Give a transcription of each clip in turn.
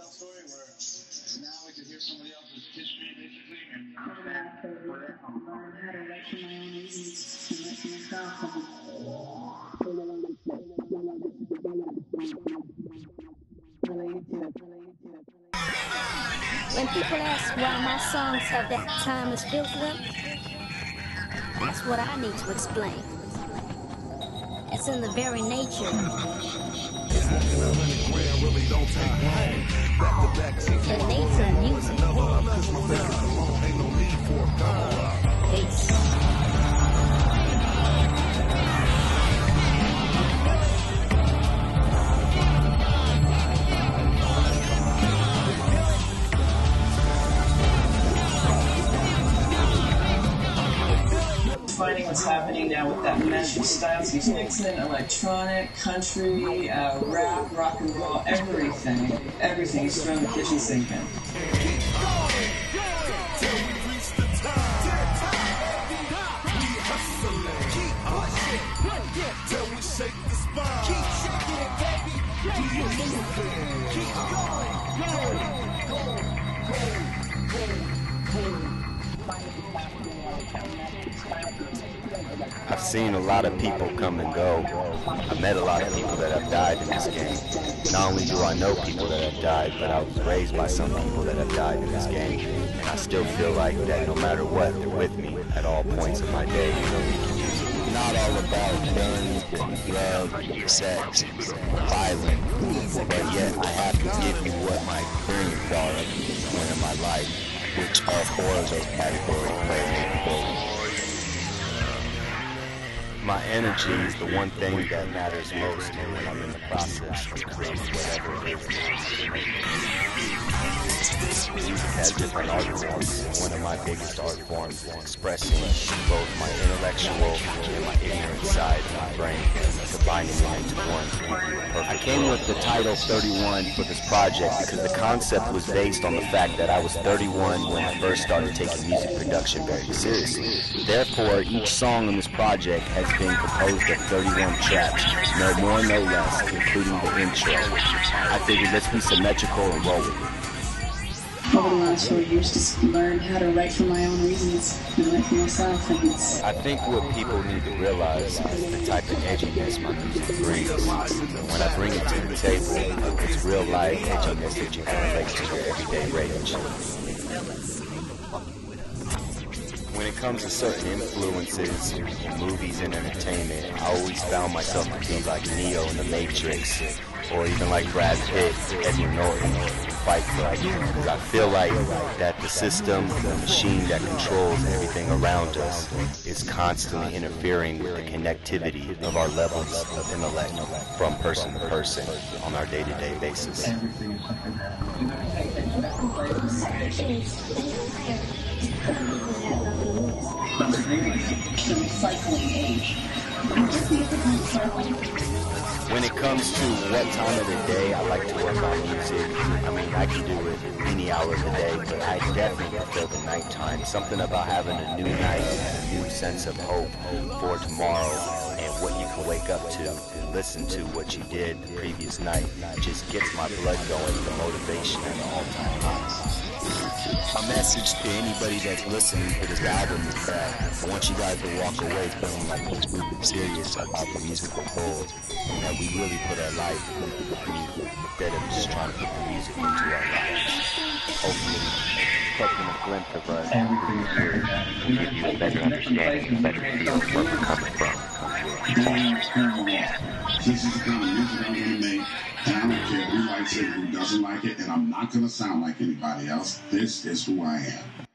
tell a story where now we can hear somebody else's history, basically. And I have to learn how to write for my own reasons and write for myself. And related to it, related to it. When people ask why my songs have that timeless feel to them, that's what I need to explain. It's in the very nature. The nature of music. Finding what's happening now with that mesh of styles. He's mixing electronic, country, uh, rap, rock and roll, everything. Everything. He's throwing the kitchen sink in. I've seen a lot of people come and go. I've met a lot of people that have died in this game. Not only do I know people that have died, but I was raised by some people that have died in this game. And I still feel like that no matter what, they're with me at all points of my day. Not all about guns, love, sex, violence, but yet I have to give you what my experience are at this point in my life, which all four of those categories My energy is the one thing that matters most when I'm in the process of creating whatever it is. Music has different art forms. One of my biggest art forms is expressing both my intellectual and my ignorant side of my brain, combining them into one. I came with the title 31 for this project because the concept was based on the fact that I was 31 when I first started taking music production very seriously. Therefore, each song on this project has been composed of 31 tracks, no more, no less, including the intro. I figured let's be symmetrical and roll with it. Over the last four years, just learned how to write for my own reasons and write for myself. And it's I think what people need to realize is the type of edginess my music brings. When I bring it to the table, it's real life edginess that you can relate to your everyday rage. When it comes to certain influences in movies and entertainment, I always found myself to be like Neo in The Matrix, or even like Brad Pitt, Edward Norton, Fight Club. Because I feel like that the system, the machine that controls everything around us, is constantly interfering with the connectivity of our levels of intellect from person to person on our day-to-day basis. When it comes to what time of the day I like to work on music, I mean, I can do it any hour of the day, but I definitely prefer the nighttime. Something about having a new night and a new sense of hope for tomorrow and what you can wake up to and listen to what you did the previous night just gets my blood going, the motivation at an all-time high. My message to anybody that's listening to this album is that I want you guys to walk away feeling like we're really serious about the musical goal and that we really put our life into the music instead of just trying to put the music into our lives. Hopefully, taking a glimpse of us will give you a better understanding, a better feel of where we're coming from. This is the kind of music I who doesn't like it, and I'm not gonna sound like anybody else. This is who I am.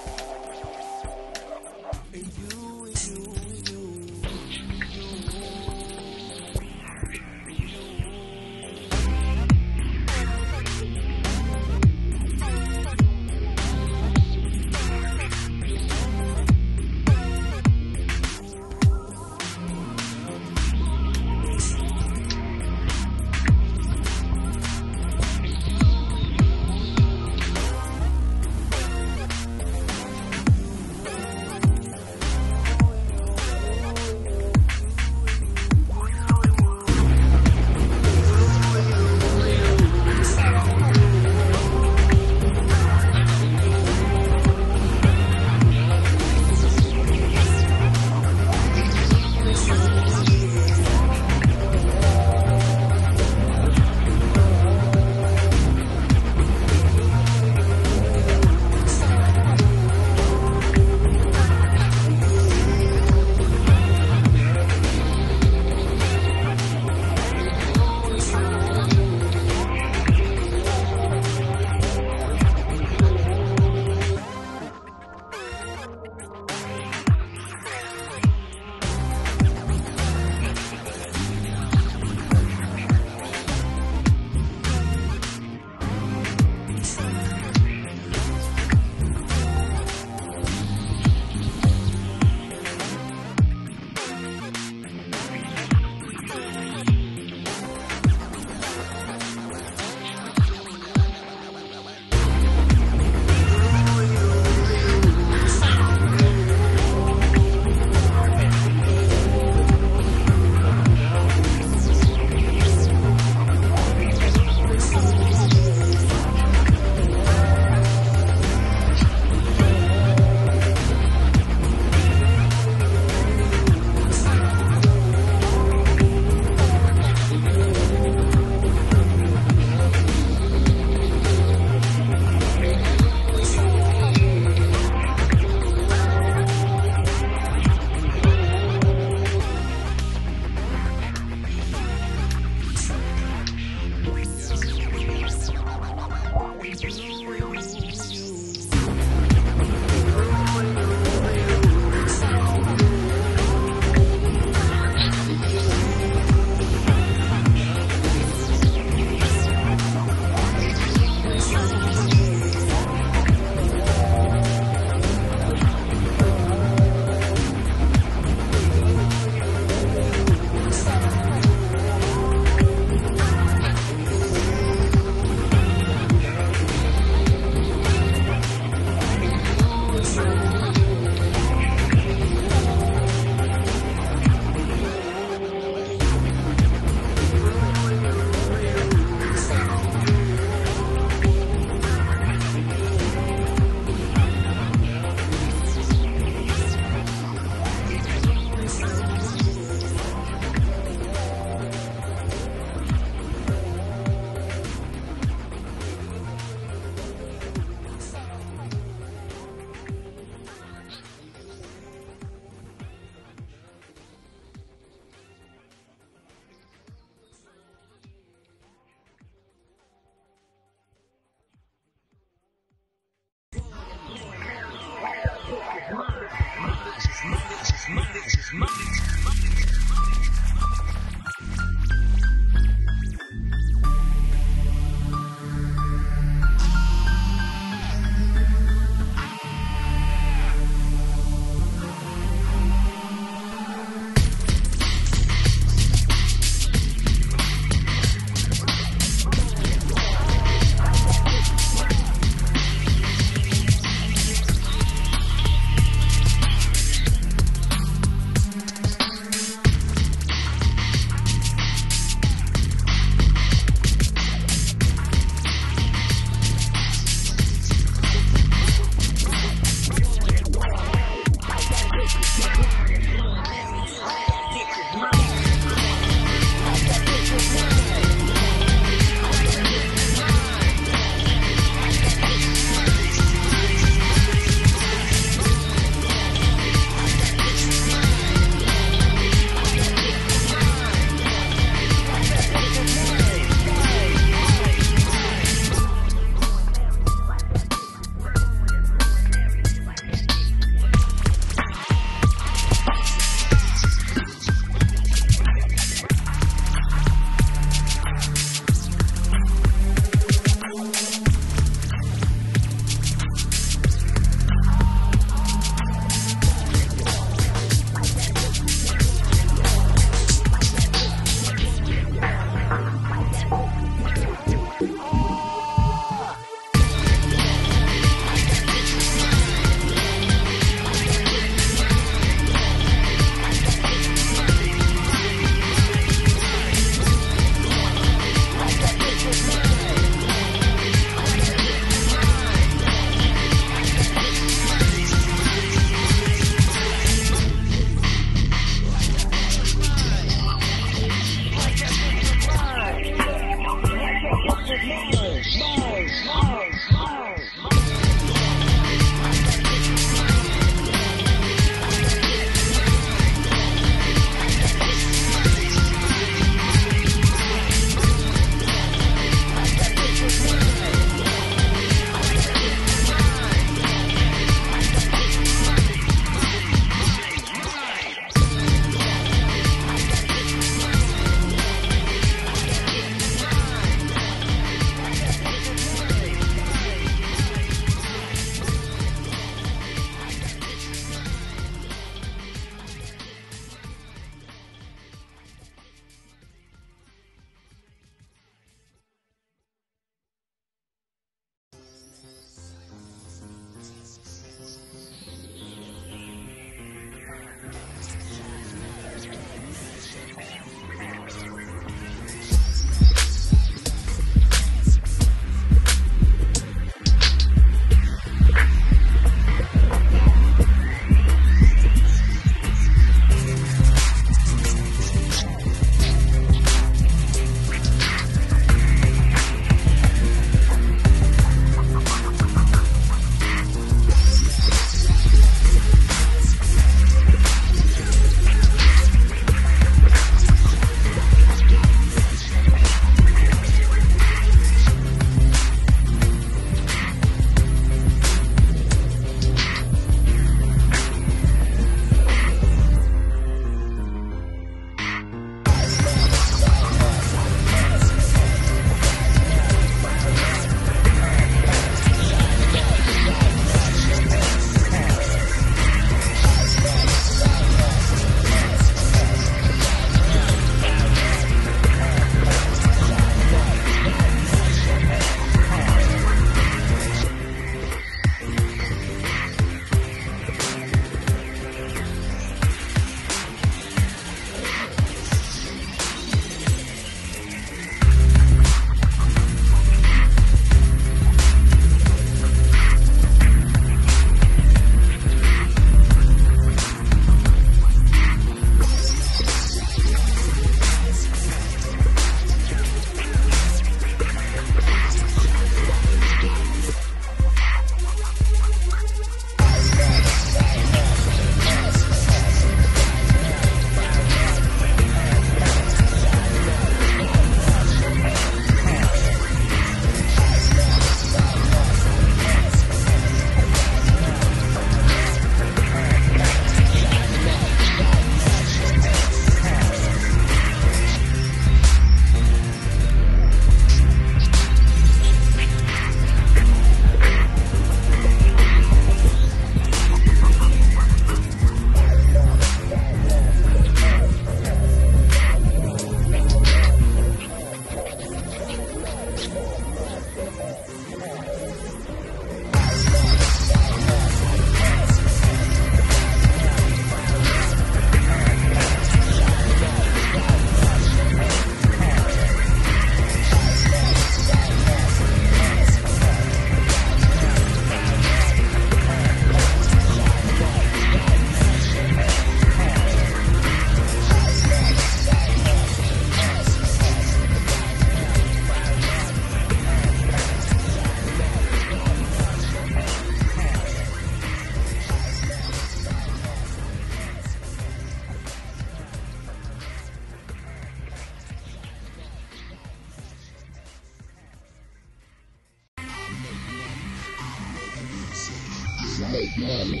make money.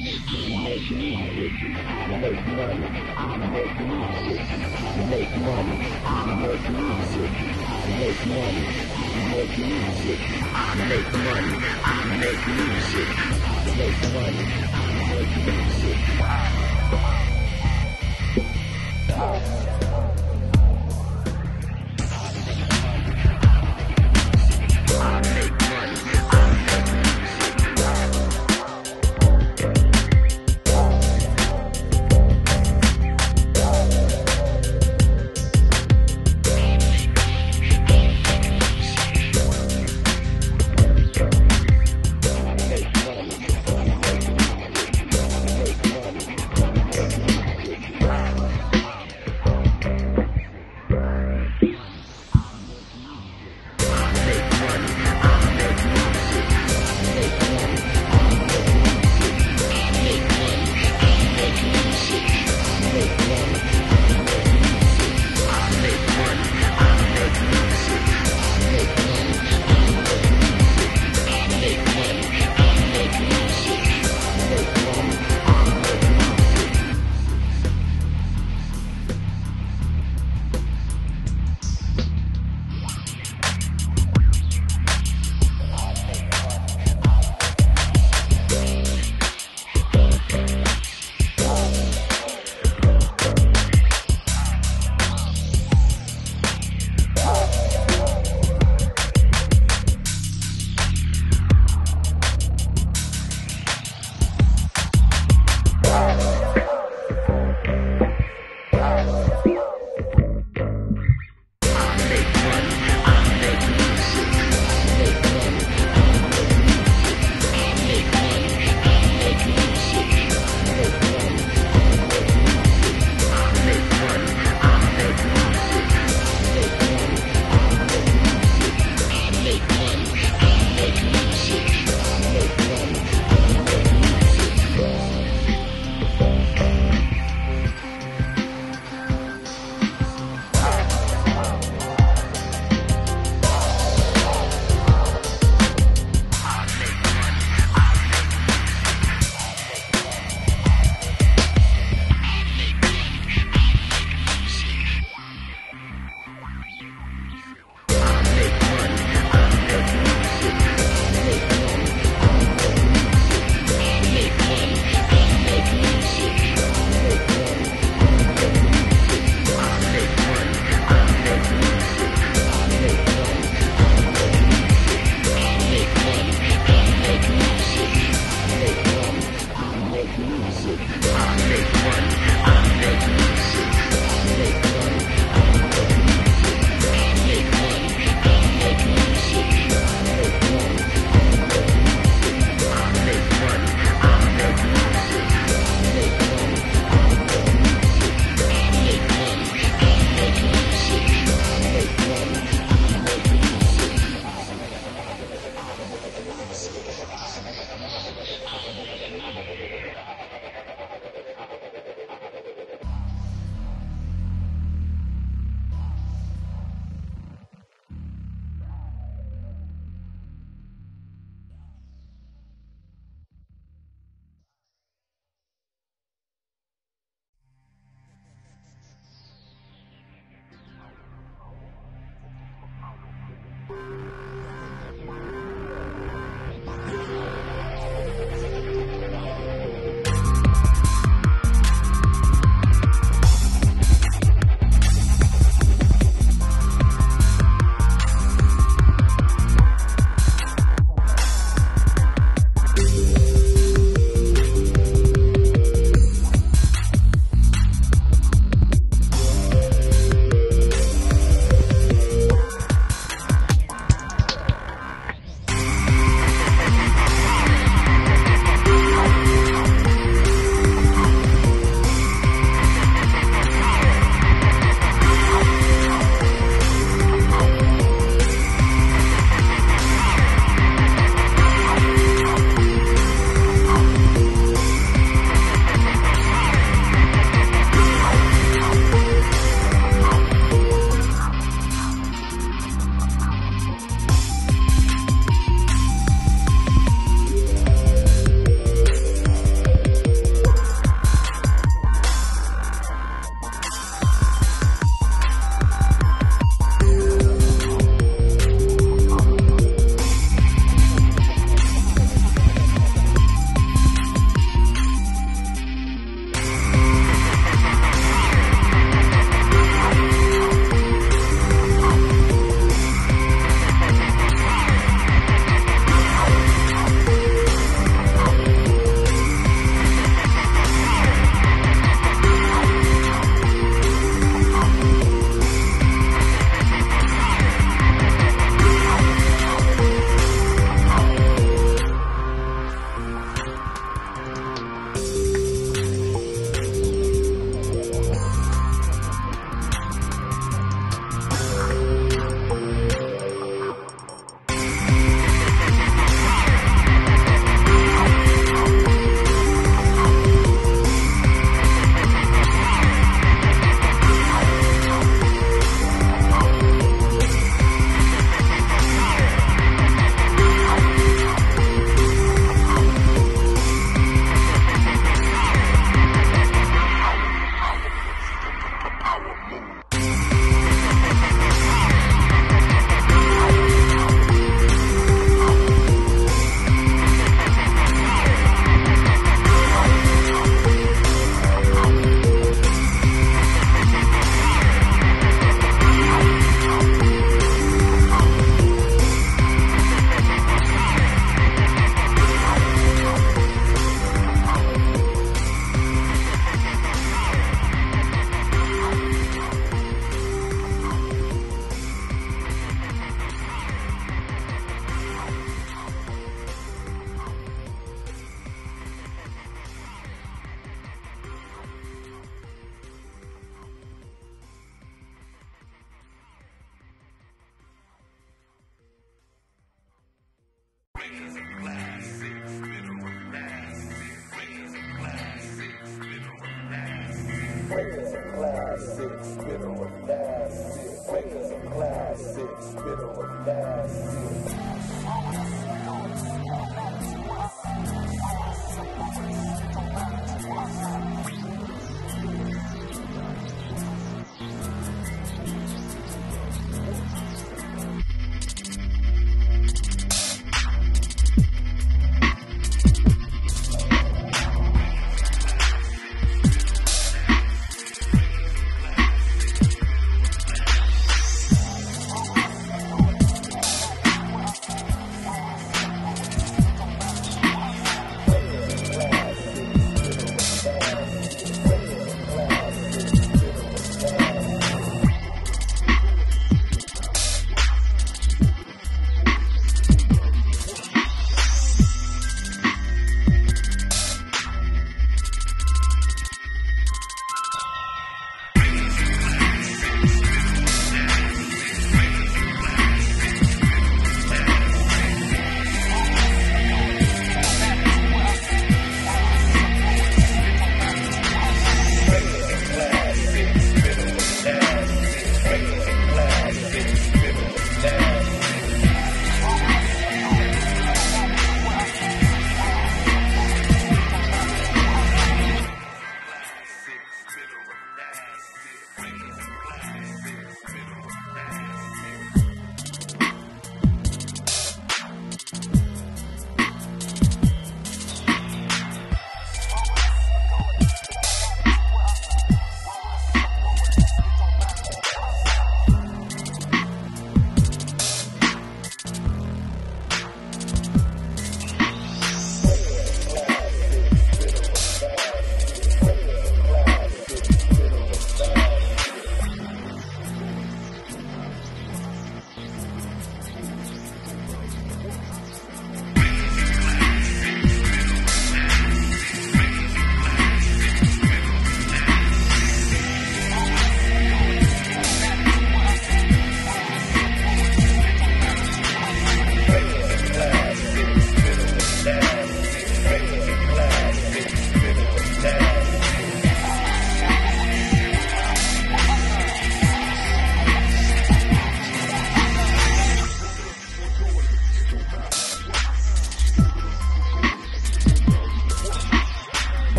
Make music. Make money. Make music. Make money. Make music. Make money. Make music. Make money. Make music. Make money. Make music.